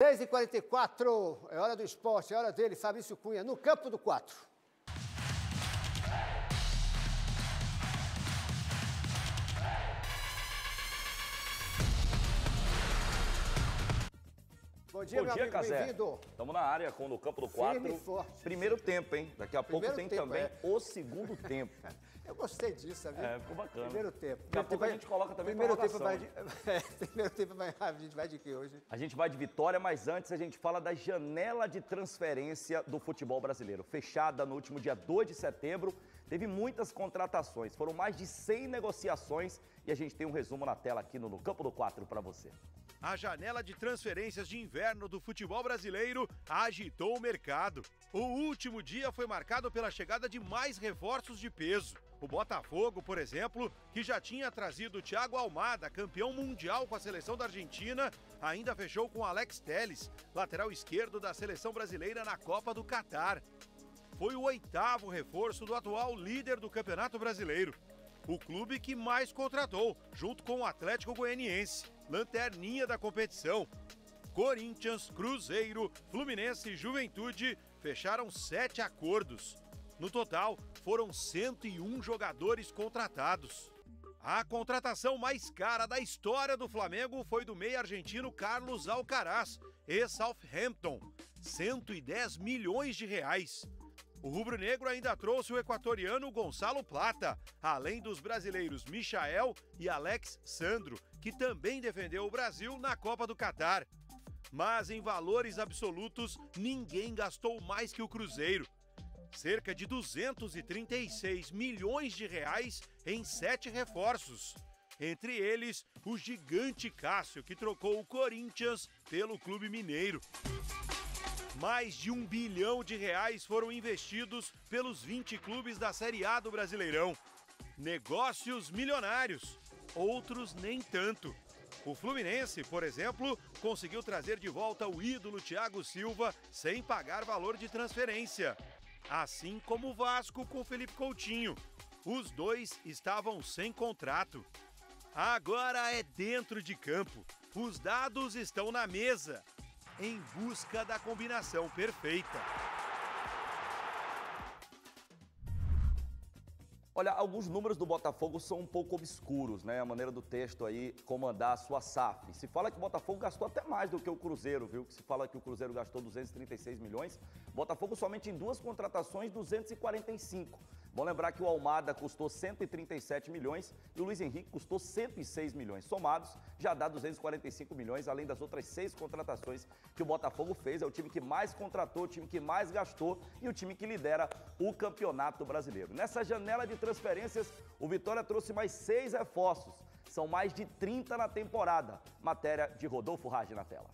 10h44, é hora do esporte, é hora dele, Fabrício Cunha, no campo do 4. Bom dia, Bom dia, Cazé. Estamos na área com no campo do 4. Firme e forte. Primeiro tempo, hein? Daqui a pouco Primeiro tem tempo, também é. o segundo tempo. Eu gostei disso, sabe? É, ficou bacana. Primeiro tempo. Daqui a pouco a gente coloca também Primeiro tempo vai de... é, primeiro tempo vai... a gente vai de que hoje? A gente vai de vitória, mas antes a gente fala da janela de transferência do futebol brasileiro. Fechada no último dia 2 de setembro, teve muitas contratações. Foram mais de 100 negociações e a gente tem um resumo na tela aqui no, no Campo do 4 para você. A janela de transferências de inverno do futebol brasileiro agitou o mercado. O último dia foi marcado pela chegada de mais reforços de peso. O Botafogo, por exemplo, que já tinha trazido Thiago Almada, campeão mundial com a seleção da Argentina, ainda fechou com Alex Telles, lateral esquerdo da seleção brasileira na Copa do Catar. Foi o oitavo reforço do atual líder do Campeonato Brasileiro. O clube que mais contratou, junto com o Atlético Goianiense, lanterninha da competição. Corinthians, Cruzeiro, Fluminense e Juventude fecharam sete acordos. No total, foram 101 jogadores contratados. A contratação mais cara da história do Flamengo foi do meio argentino Carlos Alcaraz, ex-Southampton, 110 milhões de reais. O rubro-negro ainda trouxe o equatoriano Gonçalo Plata, além dos brasileiros Michael e Alex Sandro, que também defendeu o Brasil na Copa do Catar. Mas em valores absolutos, ninguém gastou mais que o Cruzeiro. Cerca de 236 milhões de reais em sete reforços. Entre eles, o gigante Cássio, que trocou o Corinthians pelo Clube Mineiro. Mais de um bilhão de reais foram investidos pelos 20 clubes da Série A do Brasileirão. Negócios milionários, outros nem tanto. O Fluminense, por exemplo, conseguiu trazer de volta o ídolo Thiago Silva sem pagar valor de transferência. Assim como o Vasco com Felipe Coutinho. Os dois estavam sem contrato. Agora é dentro de campo. Os dados estão na mesa em busca da combinação perfeita. Olha, alguns números do Botafogo são um pouco obscuros, né? A maneira do texto aí comandar a sua SAF. Se fala que o Botafogo gastou até mais do que o Cruzeiro, viu? Se fala que o Cruzeiro gastou 236 milhões, Botafogo somente em duas contratações 245. Bom lembrar que o Almada custou 137 milhões e o Luiz Henrique custou 106 milhões. Somados, já dá 245 milhões, além das outras seis contratações que o Botafogo fez. É o time que mais contratou, o time que mais gastou e o time que lidera o Campeonato Brasileiro. Nessa janela de transferências, o Vitória trouxe mais seis reforços. São mais de 30 na temporada. Matéria de Rodolfo Rage na tela.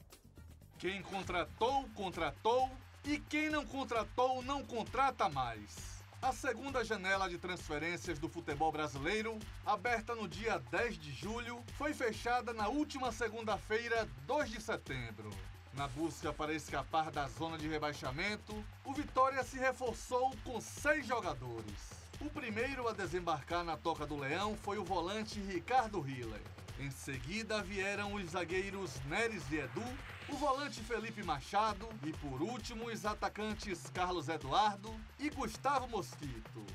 Quem contratou, contratou. E quem não contratou, não contrata mais. A segunda janela de transferências do futebol brasileiro, aberta no dia 10 de julho, foi fechada na última segunda-feira, 2 de setembro. Na busca para escapar da zona de rebaixamento, o Vitória se reforçou com seis jogadores. O primeiro a desembarcar na Toca do Leão foi o volante Ricardo Hiller. Em seguida vieram os zagueiros Neres e Edu, o volante Felipe Machado e, por último, os atacantes Carlos Eduardo e Gustavo Mosquito.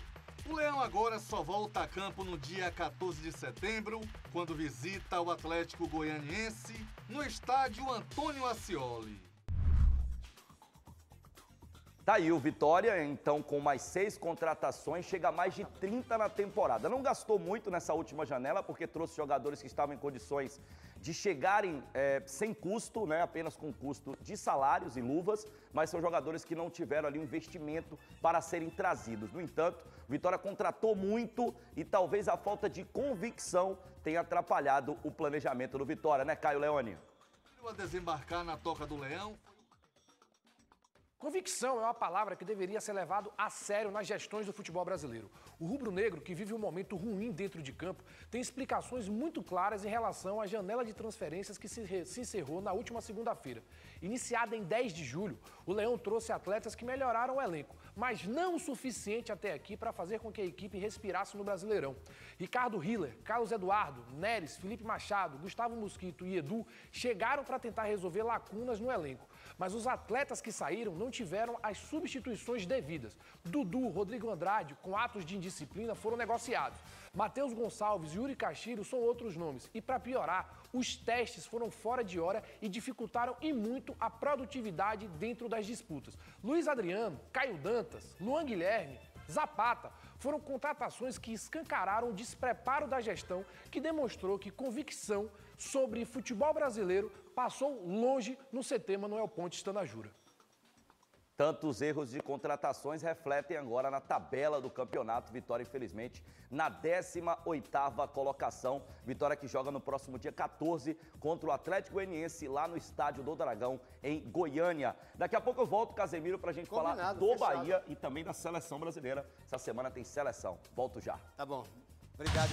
O Leão agora só volta a campo no dia 14 de setembro, quando visita o Atlético Goianiense no estádio Antônio Ascioli. Tá aí o Vitória, então com mais seis contratações, chega a mais de 30 na temporada. Não gastou muito nessa última janela, porque trouxe jogadores que estavam em condições de chegarem é, sem custo, né, apenas com custo de salários e luvas, mas são jogadores que não tiveram ali um investimento para serem trazidos. No entanto, Vitória contratou muito e talvez a falta de convicção tenha atrapalhado o planejamento do Vitória, né, Caio Leone? A desembarcar na Toca do Leão Convicção é uma palavra que deveria ser levado a sério nas gestões do futebol brasileiro. O rubro-negro, que vive um momento ruim dentro de campo, tem explicações muito claras em relação à janela de transferências que se, se encerrou na última segunda-feira. Iniciada em 10 de julho, o Leão trouxe atletas que melhoraram o elenco, mas não o suficiente até aqui para fazer com que a equipe respirasse no Brasileirão. Ricardo Hiller, Carlos Eduardo, Neres, Felipe Machado, Gustavo Mosquito e Edu chegaram para tentar resolver lacunas no elenco. Mas os atletas que saíram não tiveram as substituições devidas. Dudu, Rodrigo Andrade, com atos de indisciplina, foram negociados. Matheus Gonçalves e Yuri Castilho são outros nomes. E para piorar, os testes foram fora de hora e dificultaram e muito a produtividade dentro das disputas. Luiz Adriano, Caio Dantas, Luan Guilherme, Zapata foram contratações que escancararam o despreparo da gestão, que demonstrou que convicção sobre futebol brasileiro passou longe no CT Manuel Pontes Tanajura. Tantos erros de contratações refletem agora na tabela do campeonato. Vitória, infelizmente, na 18ª colocação. Vitória que joga no próximo dia 14 contra o Atlético Goianiense lá no estádio do Dragão, em Goiânia. Daqui a pouco eu volto, Casemiro, para a gente Combinado, falar do fechado. Bahia e também da seleção brasileira. Essa semana tem seleção. Volto já. Tá bom. Obrigado.